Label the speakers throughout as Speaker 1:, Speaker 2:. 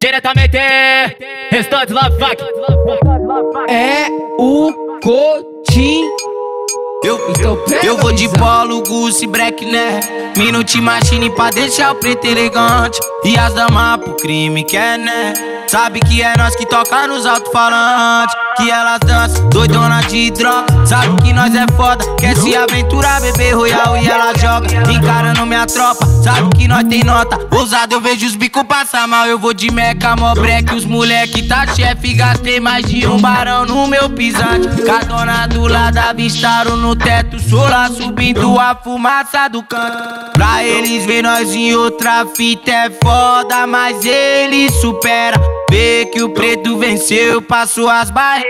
Speaker 1: Diretamente, restante Love Fuck.
Speaker 2: É o Coutinho.
Speaker 3: Eu,
Speaker 2: Então pega
Speaker 3: eu vou de polo, Gucci, Black, né? Minute Machine pra deixar o preto elegante. E as damas pro crime, quer, né? Sabe que é nós que toca nos alto-falantes. Que elas dançam, doidona de droga. Sabe que nós é foda, quer se aventurar, bebê royal e ela joga. Encarando minha tropa, sabe que nós tem nota. Ousado, eu vejo os bicos passar mal. Eu vou de meca, mó breque. Os moleque tá chefe, gastei mais de um barão no meu pisante. Cadona do lado avistaram no teto, solar subindo a fumaça do canto. Pra eles ver nós em outra fita é foda, mas eles supera. Vê que o preto venceu, passou as barreiras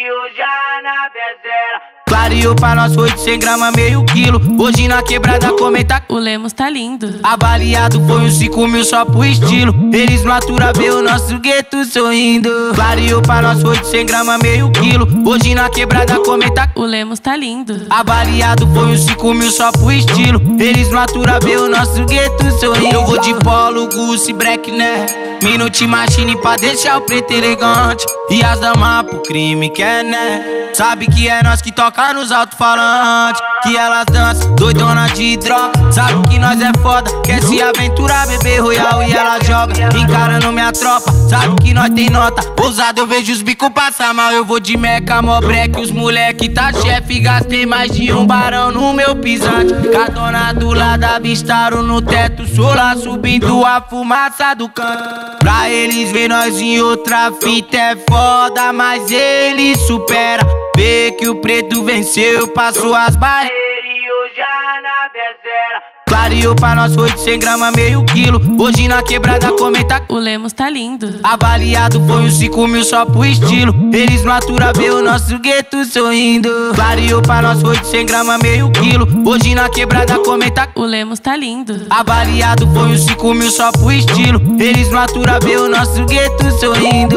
Speaker 3: e hoje já na bezerra. Clareou pra nós 800 gramas, meio quilo. Hoje na quebrada comenta
Speaker 4: O Lemos tá lindo.
Speaker 3: Avaliado foi uns 5 mil só pro estilo. Eles no altura vê o nosso gueto sorrindo. Clareou pra nós 800 gramas, meio quilo. Hoje na quebrada comenta.
Speaker 4: O Lemos tá lindo.
Speaker 3: Avaliado foi uns 5 mil só pro estilo. Eles no altura vê o nosso gueto sorrindo. Eu vou de polo, Gucci, Black, né? Minute Machine pra deixar o preto elegante. E as damas pro crime, quer, né? Sabe que é nós que toca nos alto-falantes. Que elas dançam, doidona de droga. Sabe que nós é foda, quer se aventurar, bebê royal e ela joga. Encarando minha tropa, sabe que nós tem nota. Ousado, eu vejo os bicos passar mal. Eu vou de meca, mó breque. Os moleque tá chefe, gastei mais de um barão no meu pisante. Cadona do lado avistaram no teto, solar subindo a fumaça do canto. Pra eles ver nós em outra fita é foda, mas eles supera. Vê que o preto venceu, passou as barreiras e hoje já na bezerra. Clareou pra nós 800 gramas, meio quilo. Hoje na quebrada comenta.
Speaker 4: O Lemos tá lindo.
Speaker 3: Avaliado foi uns 5 mil só pro estilo. Eles no altura vê o nosso gueto sorrindo. Clareou pra nós 800 gramas, meio quilo. Hoje na quebrada comenta.
Speaker 4: O Lemos tá lindo.
Speaker 3: Avaliado foi uns 5 mil só pro estilo. Eles no altura vê o nosso gueto sorrindo.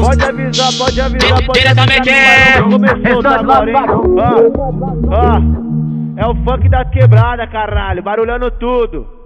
Speaker 5: Pode avisar, pode avisar, pode
Speaker 1: Diretamente,
Speaker 5: avisar. barulho Começou tá agora, hein? Ó, ó. É o funk da quebrada, caralho. Barulhando tudo.